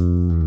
Bye.